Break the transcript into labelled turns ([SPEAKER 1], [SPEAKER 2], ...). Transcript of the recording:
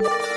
[SPEAKER 1] you